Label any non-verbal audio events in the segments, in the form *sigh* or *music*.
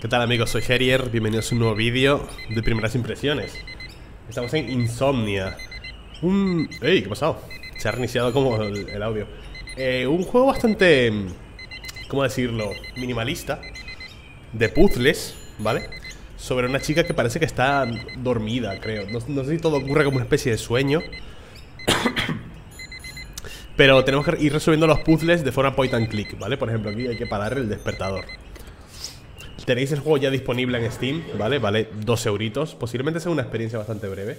¿Qué tal amigos? Soy Herier, bienvenidos a un nuevo vídeo de primeras impresiones Estamos en Insomnia Un... ¡Ey! ¿Qué ha pasado? Se ha reiniciado como el, audio eh, Un juego bastante... ¿Cómo decirlo? Minimalista De puzzles, ¿vale? Sobre una chica que parece que está dormida, creo no, no sé si todo ocurre como una especie de sueño *coughs* Pero tenemos que ir resolviendo los puzzles de forma point and click, ¿vale? Por ejemplo, aquí hay que parar el despertador Tenéis el juego ya disponible en Steam, ¿vale? Vale dos euritos Posiblemente sea una experiencia bastante breve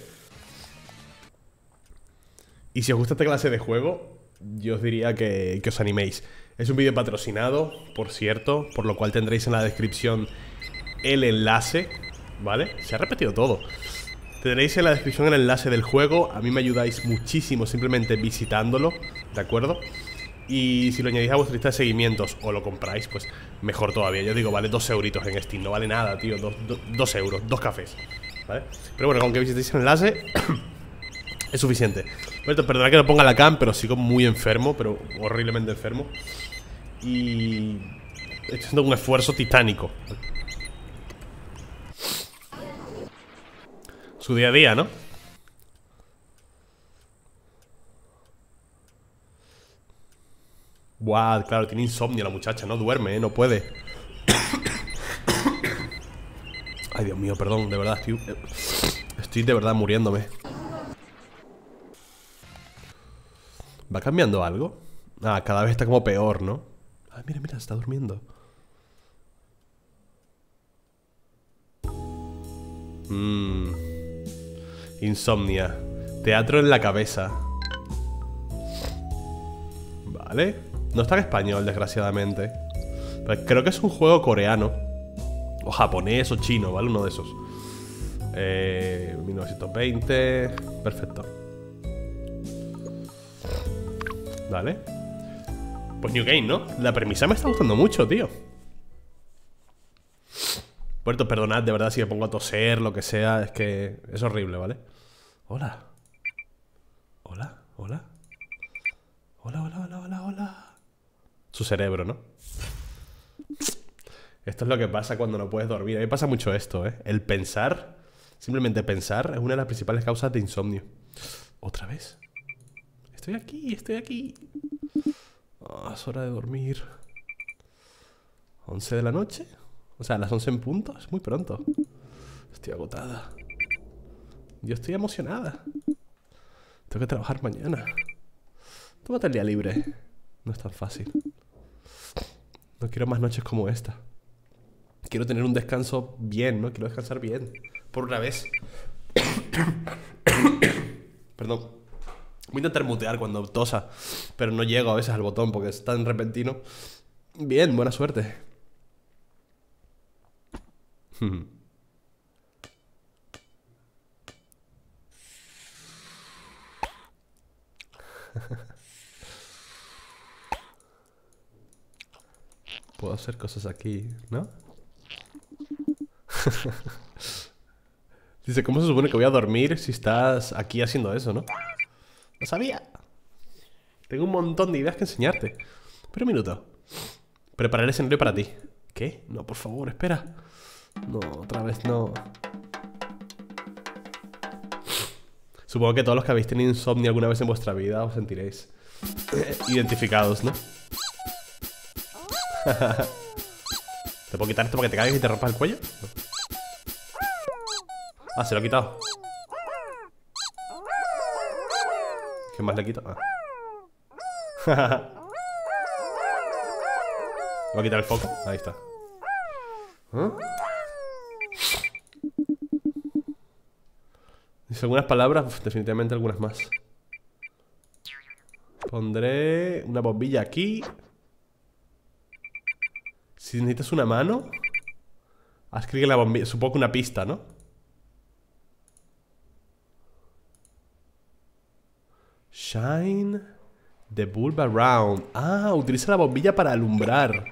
Y si os gusta esta clase de juego Yo os diría que, que os animéis Es un vídeo patrocinado, por cierto Por lo cual tendréis en la descripción el enlace ¿Vale? Se ha repetido todo Tendréis en la descripción el enlace del juego A mí me ayudáis muchísimo simplemente visitándolo ¿De acuerdo? Y si lo añadís a vuestra lista de seguimientos o lo compráis, pues mejor todavía. Yo digo, vale dos euritos en Steam, no vale nada, tío. Dos, dos euros, dos cafés. ¿Vale? Pero bueno, con que visitéis el enlace *coughs* es suficiente. Bueno, perdonad que no ponga la cam, pero sigo muy enfermo, pero horriblemente enfermo. Y estoy haciendo un esfuerzo titánico. Su día a día, ¿no? Claro, tiene insomnio la muchacha, no duerme, ¿eh? no puede. *coughs* Ay, Dios mío, perdón, de verdad, estoy, estoy de verdad muriéndome. ¿Va cambiando algo? Ah, cada vez está como peor, ¿no? Ah, mira, mira, está durmiendo. Mmm. Insomnia. Teatro en la cabeza. Vale. No está en español, desgraciadamente. Pero creo que es un juego coreano. O japonés o chino, ¿vale? Uno de esos. Eh, 1920. Perfecto. Vale. Pues New Game, ¿no? La premisa me está gustando mucho, tío. Puerto, perdonad, de verdad, si me pongo a toser, lo que sea, es que es horrible, ¿vale? Hola. Hola, hola. Hola, hola, hola, hola, hola su cerebro, ¿no? Esto es lo que pasa cuando no puedes dormir. A mí pasa mucho esto, ¿eh? El pensar, simplemente pensar, es una de las principales causas de insomnio. ¿Otra vez? Estoy aquí, estoy aquí. Oh, es hora de dormir. ¿11 de la noche? O sea, las 11 en punto, es muy pronto. Estoy agotada. Yo estoy emocionada. Tengo que trabajar mañana. Tómate el día libre. No es tan fácil. No quiero más noches como esta. Quiero tener un descanso bien, ¿no? Quiero descansar bien. Por una vez. *coughs* Perdón. Voy a intentar mutear cuando tosa, pero no llego a veces al botón porque es tan repentino. Bien, buena suerte. *laughs* Puedo hacer cosas aquí, ¿no? *laughs* Dice, ¿cómo se supone que voy a dormir si estás aquí haciendo eso, no? No sabía. Tengo un montón de ideas que enseñarte. Pero un minuto. Preparar el escenario para ti. ¿Qué? No, por favor, espera. No, otra vez no. Supongo que todos los que habéis tenido insomnio alguna vez en vuestra vida os sentiréis identificados, ¿no? *laughs* ¿Te puedo quitar esto para que te caigas y te rompas el cuello? Ah, se lo ha quitado ¿Qué más le quito? Ah. *laughs* Voy a quitar el foco Ahí está ¿Ah? Dice algunas palabras Definitivamente algunas más Pondré una bombilla aquí si necesitas una mano Haz clic en la bombilla Supongo que una pista, ¿no? Shine the bulb around. Ah, utiliza la bombilla para alumbrar.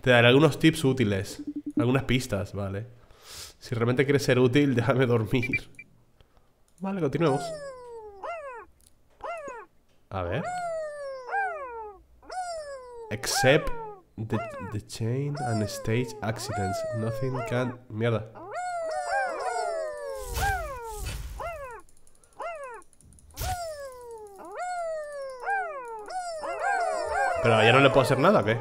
Te daré algunos tips útiles Algunas pistas, vale. Si realmente quieres ser útil, *laughs* déjame dormir. Vale, continuemos. A ver. Except The, the chain and stage accidents. Nothing can. Mierda. Pero ya no le puedo hacer nada, ¿o qué?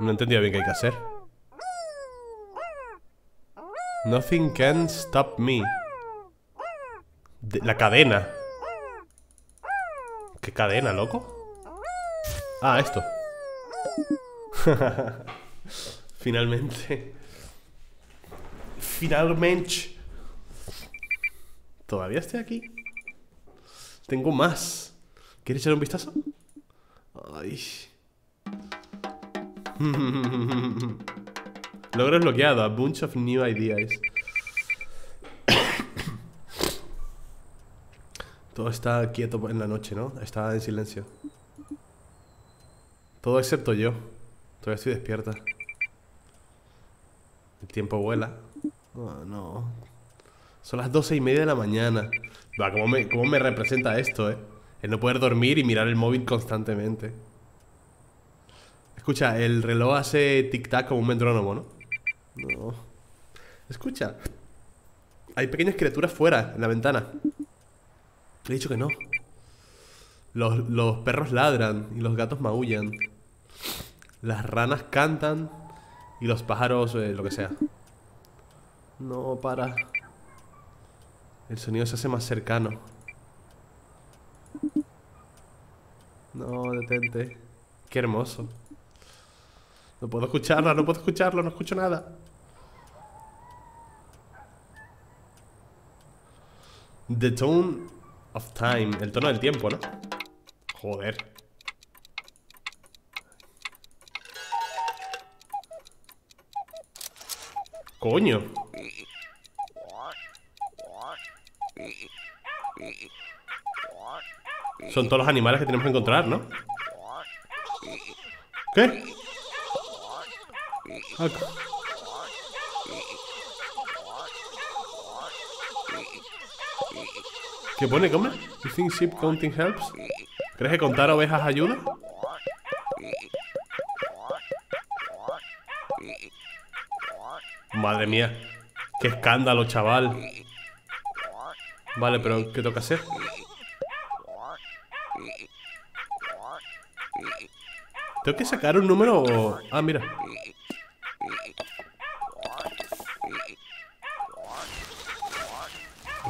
No he entendido bien qué hay que hacer. Nothing can stop me. De- la cadena. ¿Qué cadena, loco? Ah, esto. *laughs* Finalmente. Finalmente. Todavía estoy aquí. Tengo más. ¿Quieres echar un vistazo? Ay. *laughs* Logro desbloqueado. A bunch of new ideas. Todo está quieto en la noche, ¿no? Está en silencio. Todo excepto yo. Todavía estoy despierta. El tiempo vuela. Oh, no. Son las doce y media de la mañana. Va, ¿cómo me, cómo me representa esto, eh? El no poder dormir y mirar el móvil constantemente. Escucha, el reloj hace tic-tac como un metrónomo, ¿no? No. Escucha. Hay pequeñas criaturas fuera, en la ventana. He dicho que no. Los, los perros ladran y los gatos maullan. Las ranas cantan y los pájaros, eh, lo que sea. No, para. El sonido se hace más cercano. No, detente. Qué hermoso. No puedo escucharlo, no puedo escucharlo, no escucho nada. The tone of time. El tono del tiempo, ¿no? Joder. Coño. Son todos los animales que tenemos que encontrar, ¿no? ¿Qué? Ah, ¿Qué pone? ¿Cómo? You think sheep counting helps? ¿Crees que contar ovejas ayuda? Madre mía. Qué escándalo, chaval. Vale, pero ¿qué toca hacer? ¿Tengo que sacar un número? Ah, mira.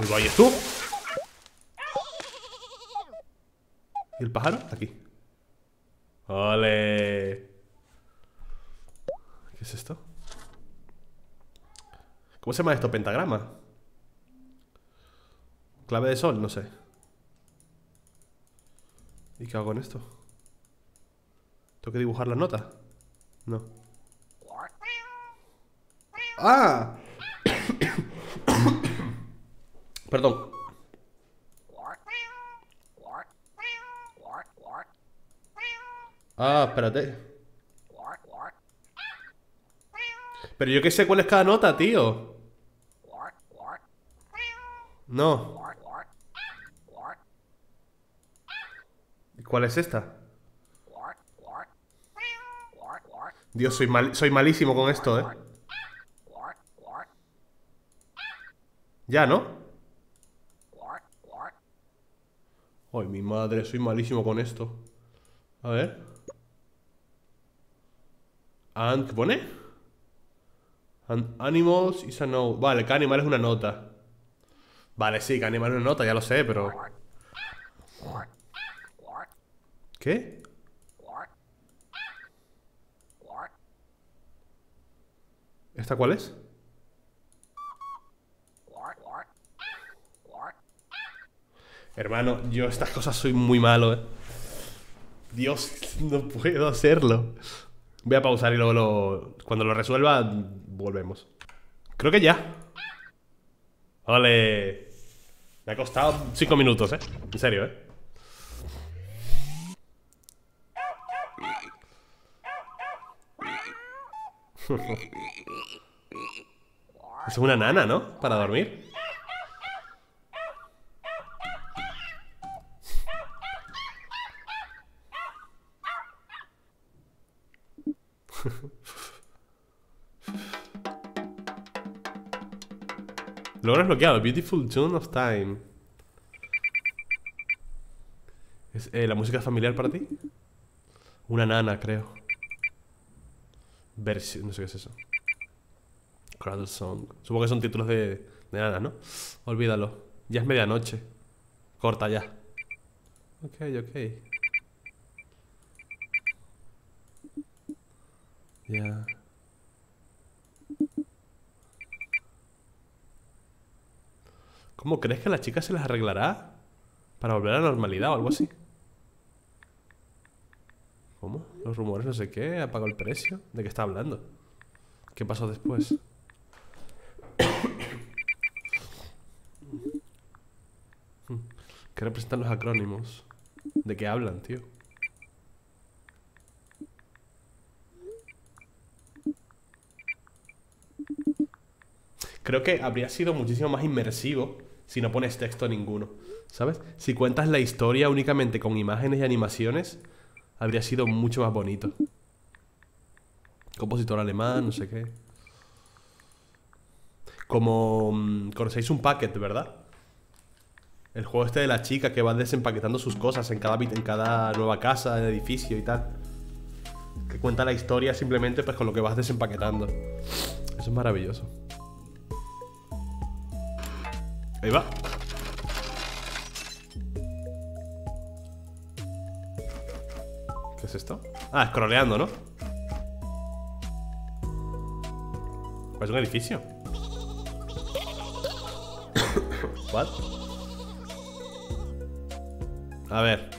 Uy, vaya tú. ¿Y el pájaro? Aquí. ¡Ole! ¿Qué es esto? ¿Cómo se llama esto? ¿Pentagrama? ¿Clave de sol? No sé. ¿Y qué hago con esto? ¿Tengo que dibujar la nota? No. ¡Ah! *coughs* Perdón. Ah, espérate. Pero yo qué sé cuál es cada nota, tío. No. ¿Y cuál es esta? Dios, soy, mal, soy malísimo con esto, ¿eh? Ya, ¿no? Ay, mi madre, soy malísimo con esto. A ver. ¿Qué pone? Animals is a note. Vale, que animal es una nota. Vale, sí, que animal es una nota, ya lo sé, pero... ¿Qué? ¿Esta cuál es? Hermano, yo estas cosas soy muy malo, eh. Dios, no puedo hacerlo. Voy a pausar y luego lo... Cuando lo resuelva, volvemos. Creo que ya. Vale. Me ha costado 5 minutos, eh. En serio, eh. *laughs* Es una nana, ¿no? Para dormir. Logro desbloqueado. Beautiful Tune of Time. ¿Es eh, la música familiar para ti? Una nana, creo. Versión, no sé qué es eso. Cradle Song. Supongo que son títulos de, de nana, ¿no? Olvídalo. Ya es medianoche. Corta ya. Ok, ok. Ya. ¿Cómo crees que la chica se las arreglará? Para volver a la normalidad o algo así. ¿Cómo? Los rumores no sé qué, apagó el precio. ¿De qué está hablando? ¿Qué pasó después? ¿Qué representan los acrónimos? ¿De qué hablan, tío? Creo que habría sido muchísimo más inmersivo si no pones texto ninguno, ¿sabes? Si cuentas la historia únicamente con imágenes y animaciones, habría sido mucho más bonito. Compositor alemán, no sé qué. Como... mm, Conocéis un packet, ¿verdad? El juego este de la chica que va desempaquetando sus cosas en cada, en cada nueva casa, edificio y tal. Que cuenta la historia simplemente pues con lo que vas desempaquetando. Eso es maravilloso. Ahí va. ¿Qué es esto? Ah, scrolleando, ¿no? Es un edificio. What? A ver.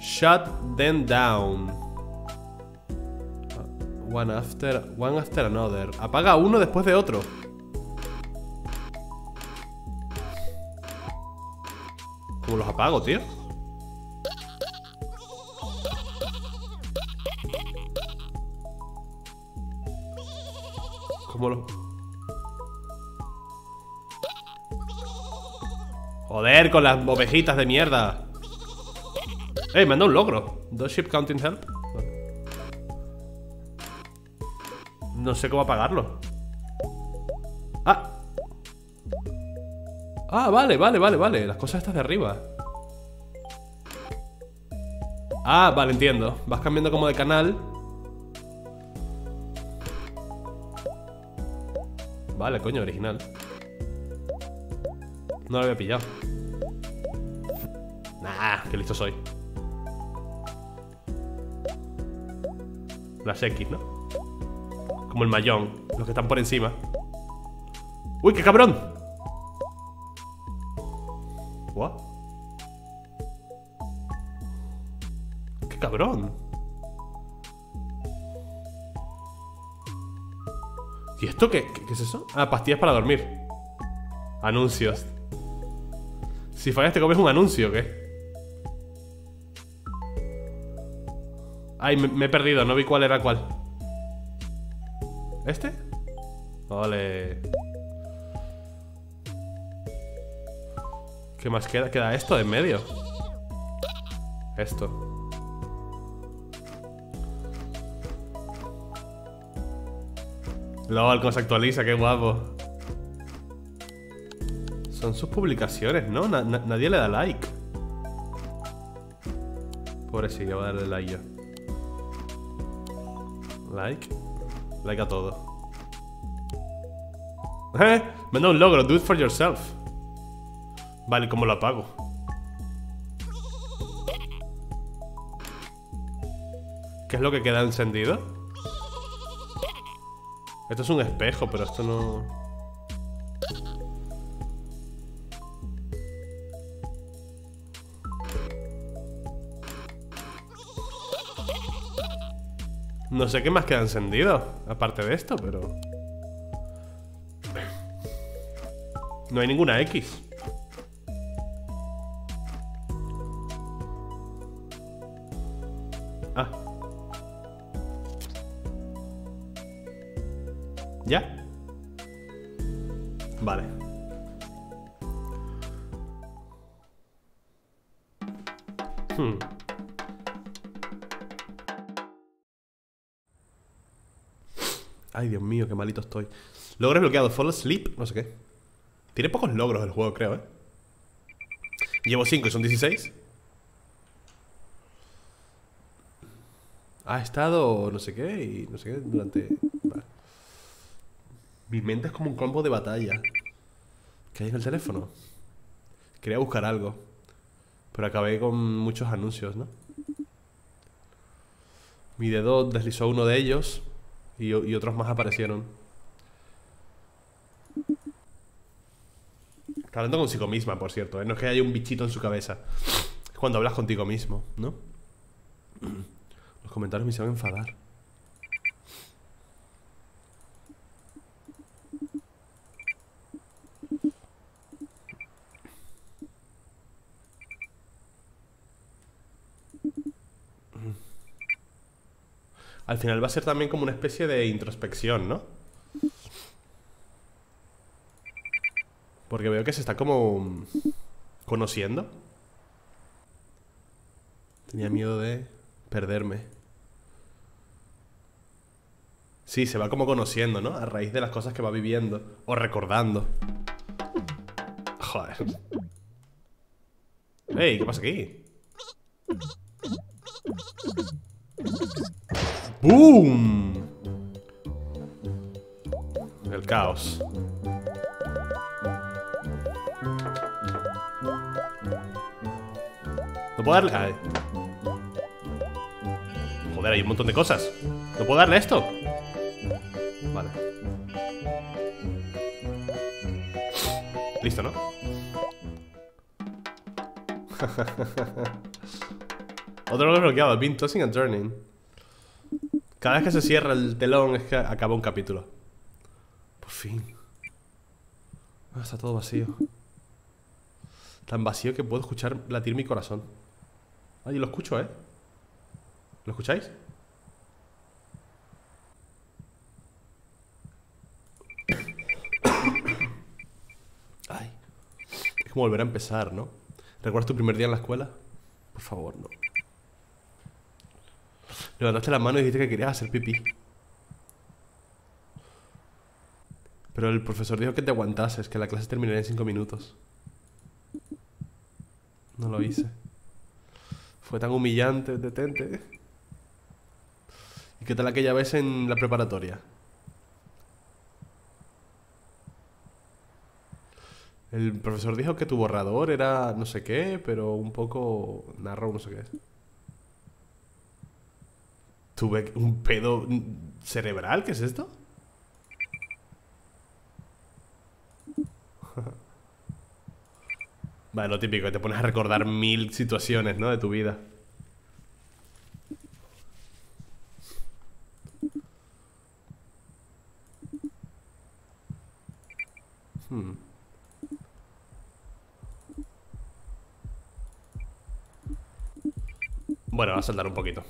Shut them down. One after, one after another. Apaga uno después de otro. ¿Cómo los apago, tío? ¿Cómo los...? Joder, con las ovejitas de mierda. ¡Eh, me han dado un logro! ¿Dos ship counting help? No sé cómo apagarlo. Ah, vale, vale, vale, vale. Las cosas estas de arriba. Ah, vale, entiendo. Vas cambiando como de canal. Vale, coño, original. No lo había pillado. Nah, qué listo soy. Las X, ¿no? Como el mayón, los que están por encima. ¡Uy, qué cabrón! ¡Qué cabrón! ¿Y esto qué, es eso? Ah, pastillas para dormir. Anuncios. Si fallas te comes un anuncio, ¿o ¿qué? Ay, me, me he perdido, no vi cuál era cuál. ¿Este? Vale. ¿Qué más queda? Queda esto de en medio. Esto. LOL, cómo se actualiza, qué guapo. Son sus publicaciones, ¿no? Na- na- nadie le da like. Pobrecillo, voy a darle like yo. Like. Like a todo. ¿Eh? Me da un logro, do it for yourself. Vale, ¿cómo lo apago? ¿Qué es lo que queda encendido? Esto es un espejo, pero esto no... No sé qué más queda encendido, aparte de esto, pero... No hay ninguna X. Vale. Hmm. Ay, Dios mío, qué malito estoy. Logro bloqueado. Fall asleep. No sé qué. Tiene pocos logros el juego, creo, ¿eh? Llevo 5 y son 16. Ha estado no sé qué y no sé qué durante... Mi mente es como un combo de batalla. ¿Qué hay en el teléfono? Quería buscar algo. Pero acabé con muchos anuncios, ¿no? Mi dedo deslizó uno de ellos y, otros más aparecieron. Está hablando consigo misma, por cierto, ¿eh? No es que haya un bichito en su cabeza. Es cuando hablas contigo mismo, ¿no? Los comentarios me hicieron enfadar. Al final va a ser también como una especie de introspección, ¿no? Porque veo que se está como conociendo. Tenía miedo de perderme. Sí, se va como conociendo, ¿no? A raíz de las cosas que va viviendo o recordando. Joder. ¡Ey! ¿Qué pasa aquí? ¡Boom! El caos. No puedo darle... Joder, hay un montón de cosas ¿No puedo darle esto? Vale Listo, ¿no? *laughs* Otro lo bloqueado Been tossing and turning Cada vez que se cierra el telón Es que acaba un capítulo Por fin ah, Está todo vacío Tan vacío que puedo escuchar latir mi corazón Ay, lo escucho, ¿eh? ¿Lo escucháis? Ay. Es como volver a empezar, ¿no? ¿Recuerdas tu primer día en la escuela? Por favor, no. Levantaste la mano y dijiste que querías hacer pipí. Pero el profesor dijo que te aguantases, que la clase terminaría en cinco minutos. No lo hice. Fue tan humillante, detente. ¿Y qué tal aquella vez en la preparatoria? El profesor dijo que tu borrador era no sé qué, pero un poco narró no sé qué. Tuve un pedo cerebral, ¿qué es esto? *laughs* Vale, lo típico, te pones a recordar mil situaciones, ¿no? De tu vida. Hmm. Bueno, va a saltar un poquito.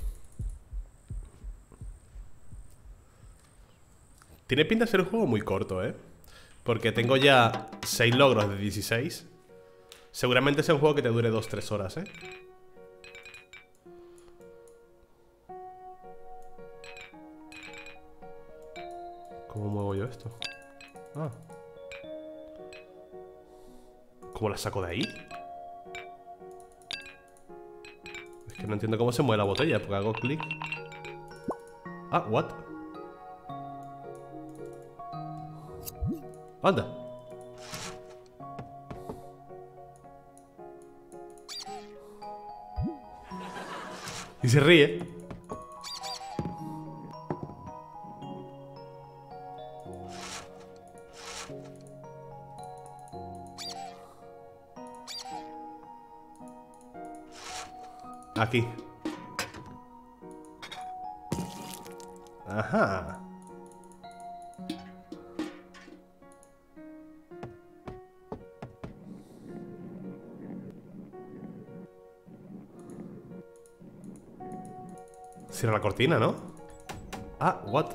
Tiene pinta de ser un juego muy corto, ¿eh? Porque tengo ya 6 logros de 16 Seguramente sea un juego que te dure 2-3 horas, ¿eh? ¿Cómo muevo yo esto? Ah. ¿Cómo la saco de ahí? Es que no entiendo cómo se mueve la botella Porque hago clic Ah, what? Anda Y se ríe. Aquí. Ajá. Cierra la cortina, ¿no? Ah, what?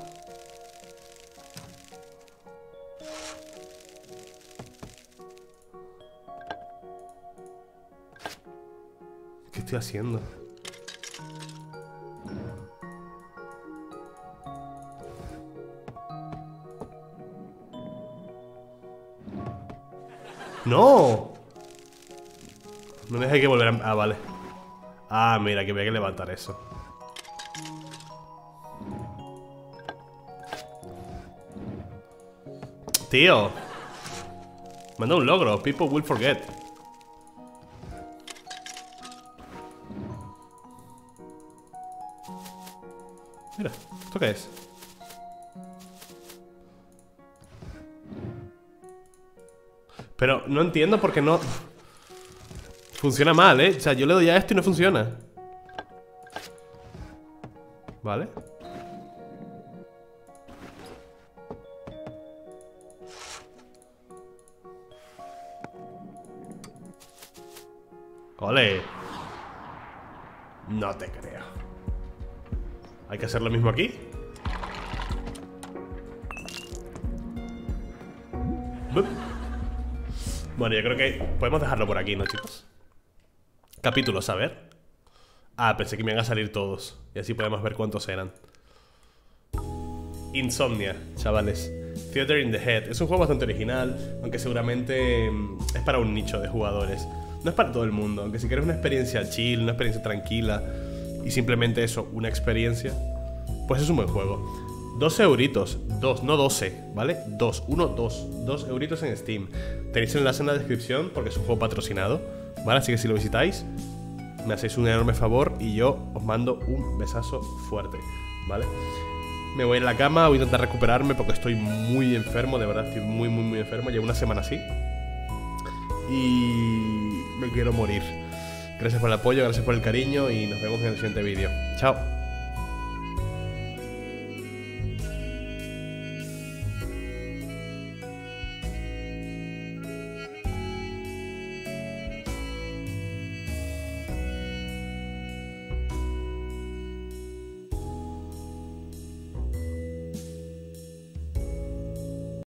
¿Qué estoy haciendo? ¡No! No me que volver a... Ah, vale. Ah, mira, que voy a que levantar eso. Tío Manda un logro People will forget Mira, ¿esto qué es? Pero no entiendo por qué no... Funciona mal, ¿eh? O sea, yo le doy a esto y no funciona Vale ¡Ole! No te creo. Hay que hacer lo mismo aquí Bueno, yo creo que podemos dejarlo por aquí, ¿no, chicos? Capítulos, a ver Ah, pensé que me iban a salir todos. Y así podemos ver cuántos eran. Insomnia, chavales. Theater in the Head. Es un juego bastante original Aunque seguramente mm, es para un nicho de jugadores. No es para todo el mundo Aunque si quieres una experiencia chill, una experiencia tranquila Y simplemente eso, una experiencia Pues es un buen juego. 12 euritos, 2, no 12, ¿vale? 2, 1, 2, 2 euritos en Steam. Tenéis el enlace en la descripción porque es un juego patrocinado, ¿vale? Así que si lo visitáis, me hacéis un enorme favor y yo os mando un besazo fuerte, ¿vale? Me voy a la cama, voy a intentar recuperarme porque estoy muy enfermo, de verdad, estoy muy, muy, muy enfermo, llevo una semana así. Y me quiero morir. Gracias por el apoyo, gracias por el cariño y nos vemos en el siguiente vídeo. Chao